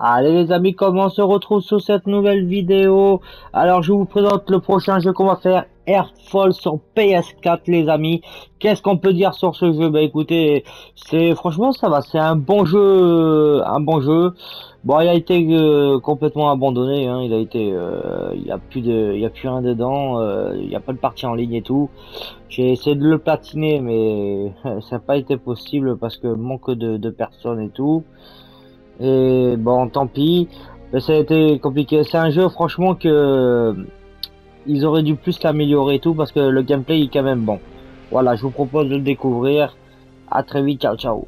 Allez les amis, comment on se retrouve sur cette nouvelle vidéo? Alors je vous présente le prochain jeu qu'on va faire, Airfall sur PS4 les amis. Qu'est-ce qu'on peut dire sur ce jeu? Bah écoutez, c'est franchement ça va, c'est un bon jeu, un bon jeu. Bon, il a été euh, complètement abandonné, hein. il a été, euh, il y a plus de, il a plus rien dedans, euh, il n'y a pas de partie en ligne et tout. J'ai essayé de le platiner, mais ça n'a pas été possible parce que manque de personnes et tout. Et bon, tant pis. Mais ça a été compliqué. C'est un jeu, franchement, que ils auraient dû plus l'améliorer et tout parce que le gameplay est quand même bon. Voilà, je vous propose de le découvrir. À très vite, ciao ciao.